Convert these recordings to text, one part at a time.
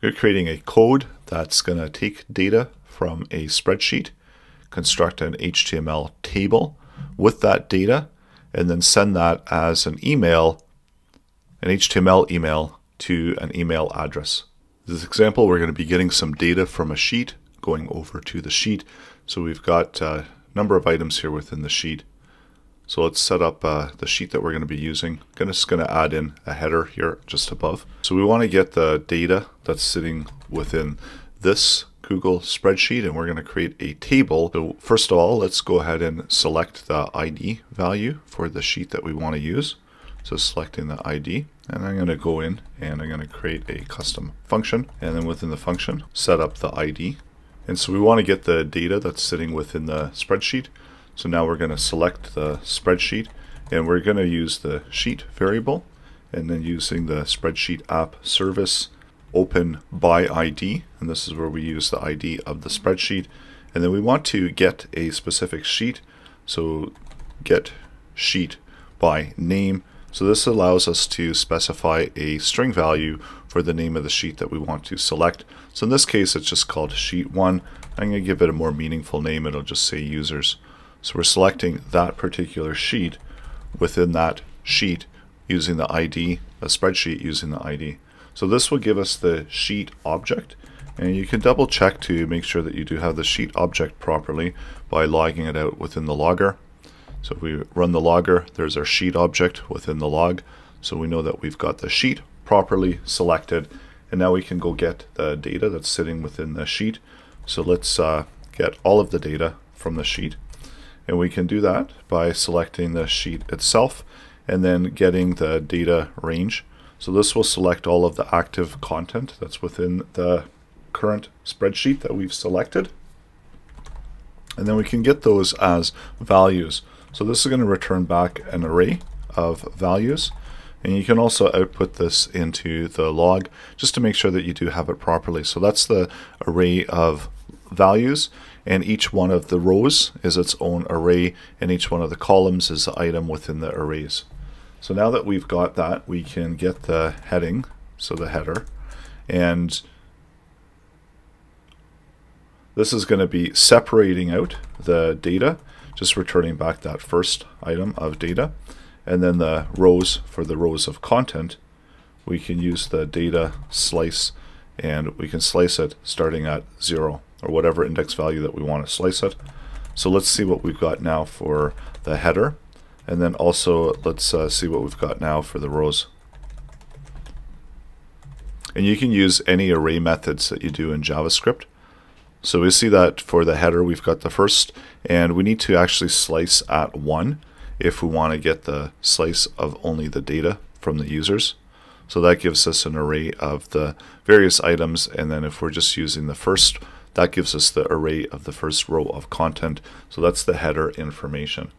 We're creating a code that's going to take data from a spreadsheet, construct an HTML table with that data, and then send that as an email, an HTML email to an email address. This example, we're going to be getting some data from a sheet, going over to the sheet. So we've got a number of items here within the sheet. So let's set up uh, the sheet that we're going to be using. I'm just going to add in a header here just above. So we want to get the data that's sitting within this Google spreadsheet and we're going to create a table. So first of all, let's go ahead and select the ID value for the sheet that we want to use. So selecting the ID and I'm going to go in and I'm going to create a custom function and then within the function set up the ID. And so we want to get the data that's sitting within the spreadsheet. So now we're going to select the spreadsheet and we're going to use the sheet variable and then using the spreadsheet app service open by ID and this is where we use the ID of the spreadsheet. And then we want to get a specific sheet so get sheet by name. So this allows us to specify a string value for the name of the sheet that we want to select. So in this case it's just called sheet 1 I'm going to give it a more meaningful name. It'll just say users so we're selecting that particular sheet within that sheet using the ID, a spreadsheet using the ID. So this will give us the sheet object and you can double check to make sure that you do have the sheet object properly by logging it out within the logger. So if we run the logger, there's our sheet object within the log. So we know that we've got the sheet properly selected and now we can go get the data that's sitting within the sheet. So let's uh, get all of the data from the sheet. And we can do that by selecting the sheet itself and then getting the data range. So this will select all of the active content that's within the current spreadsheet that we've selected. And then we can get those as values. So this is going to return back an array of values. And you can also output this into the log just to make sure that you do have it properly. So that's the array of values and each one of the rows is its own array and each one of the columns is the item within the arrays. So now that we've got that we can get the heading, so the header, and this is going to be separating out the data, just returning back that first item of data, and then the rows for the rows of content, we can use the data slice and we can slice it starting at zero or whatever index value that we want to slice it. So let's see what we've got now for the header. And then also let's uh, see what we've got now for the rows. And you can use any array methods that you do in JavaScript. So we see that for the header we've got the first and we need to actually slice at 1 if we want to get the slice of only the data from the users. So that gives us an array of the various items and then if we're just using the first that gives us the array of the first row of content. So that's the header information.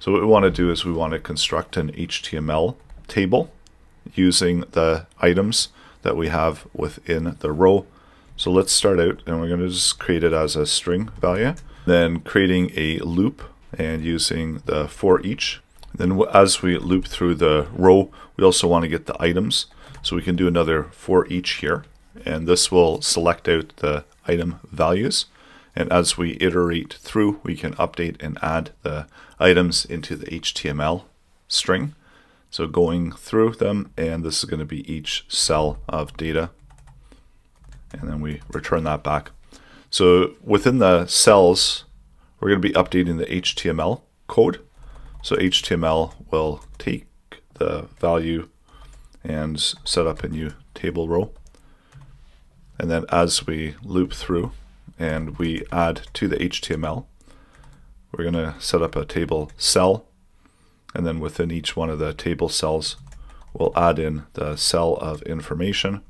So what we want to do is we want to construct an HTML table using the items that we have within the row. So let's start out and we're going to just create it as a string value. Then creating a loop and using the for each. Then as we loop through the row, we also want to get the items. So we can do another for each here. And this will select out the item values. And as we iterate through, we can update and add the items into the HTML string. So going through them, and this is going to be each cell of data. And then we return that back. So within the cells, we're going to be updating the HTML code. So HTML will take the value and set up a new table row. And then as we loop through and we add to the HTML, we're going to set up a table cell. And then within each one of the table cells, we'll add in the cell of information.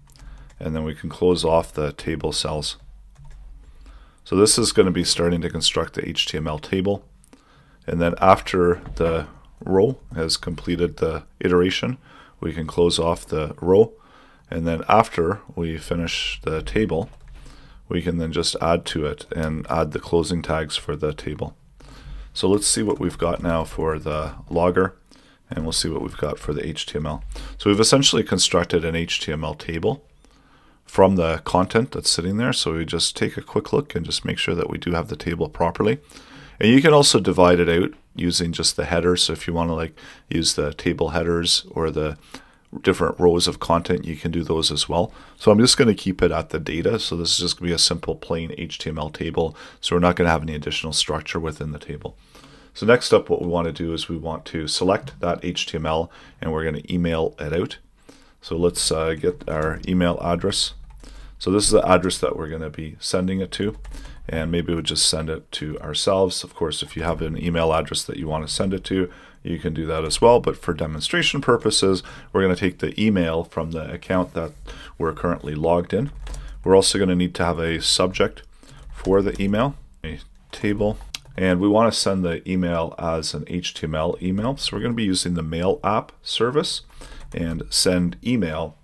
And then we can close off the table cells. So this is going to be starting to construct the HTML table. And then after the row has completed the iteration, we can close off the row and then after we finish the table, we can then just add to it and add the closing tags for the table. So let's see what we've got now for the logger and we'll see what we've got for the HTML. So we've essentially constructed an HTML table from the content that's sitting there. So we just take a quick look and just make sure that we do have the table properly. And you can also divide it out using just the headers. So if you want to like use the table headers or the different rows of content, you can do those as well. So I'm just going to keep it at the data. So this is just going to be a simple plain HTML table. So we're not going to have any additional structure within the table. So next up, what we want to do is we want to select that HTML and we're going to email it out. So let's uh, get our email address. So this is the address that we're going to be sending it to and maybe we'll just send it to ourselves. Of course, if you have an email address that you want to send it to, you can do that as well. But for demonstration purposes, we're going to take the email from the account that we're currently logged in. We're also going to need to have a subject for the email, a table, and we want to send the email as an HTML email. So we're going to be using the mail app service and send email,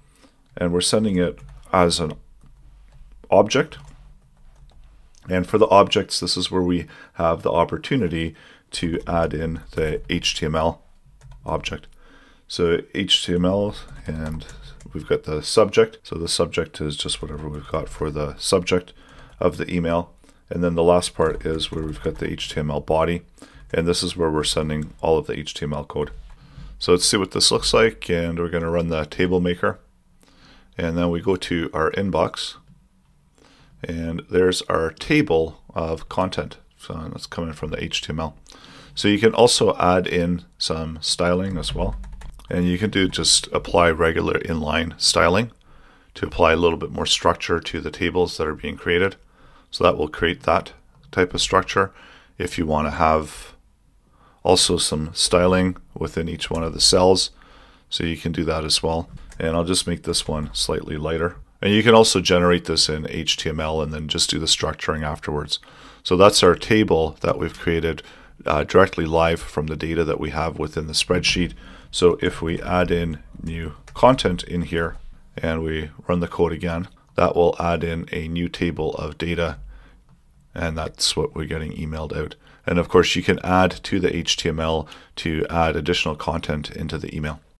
and we're sending it as an object and for the objects, this is where we have the opportunity to add in the HTML object. So HTML and we've got the subject. So the subject is just whatever we've got for the subject of the email. And then the last part is where we've got the HTML body. And this is where we're sending all of the HTML code. So let's see what this looks like. And we're going to run the table maker. And then we go to our inbox and there's our table of content. So that's coming from the HTML. So you can also add in some styling as well. And you can do just apply regular inline styling to apply a little bit more structure to the tables that are being created. So that will create that type of structure. If you want to have also some styling within each one of the cells, so you can do that as well. And I'll just make this one slightly lighter. And you can also generate this in HTML and then just do the structuring afterwards. So that's our table that we've created uh, directly live from the data that we have within the spreadsheet. So if we add in new content in here and we run the code again, that will add in a new table of data and that's what we're getting emailed out. And of course you can add to the HTML to add additional content into the email.